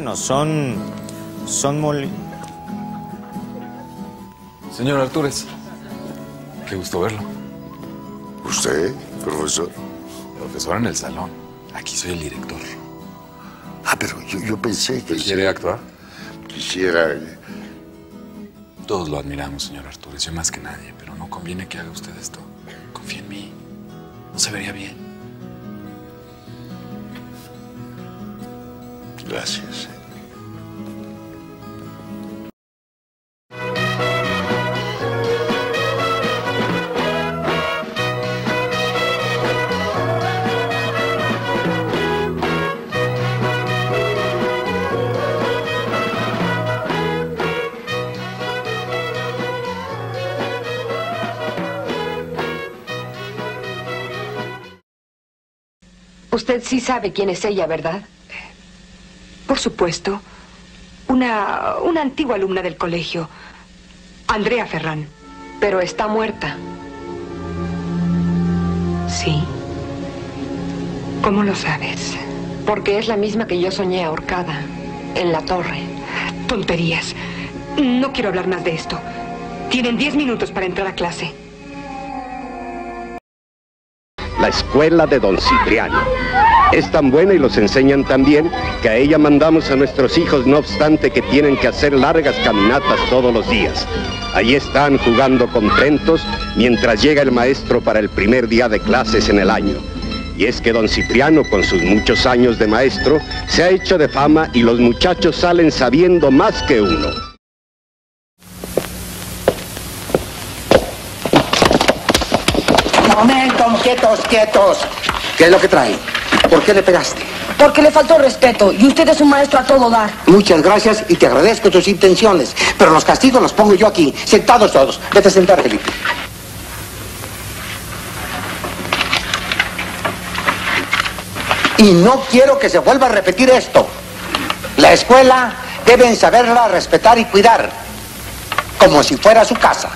Bueno, son... Son mol... Señor Artúrez, qué gusto verlo. ¿Usted, profesor? Profesor en el salón. Aquí soy el director. Ah, pero yo, yo pensé que... ¿Quiere actuar? Quisiera... Todos lo admiramos, señor Artúrez, yo más que nadie, pero no conviene que haga usted esto. Confía en mí. No se vería bien. Gracias. Usted sí sabe quién es ella, ¿verdad? Por supuesto. Una, una antigua alumna del colegio. Andrea Ferrán. Pero está muerta. Sí. ¿Cómo lo sabes? Porque es la misma que yo soñé ahorcada. En la torre. Tonterías. No quiero hablar más de esto. Tienen diez minutos para entrar a clase. la escuela de don Cipriano. Es tan buena y los enseñan tan bien que a ella mandamos a nuestros hijos, no obstante que tienen que hacer largas caminatas todos los días. Allí están jugando contentos mientras llega el maestro para el primer día de clases en el año. Y es que don Cipriano, con sus muchos años de maestro, se ha hecho de fama y los muchachos salen sabiendo más que uno. Momento, quietos, quietos. ¿Qué es lo que trae? ¿Por qué le pegaste? Porque le faltó respeto y usted es un maestro a todo dar. Muchas gracias y te agradezco tus intenciones, pero los castigos los pongo yo aquí, sentados todos. Vete a sentar, Felipe. Y no quiero que se vuelva a repetir esto. La escuela deben saberla respetar y cuidar, como si fuera su casa.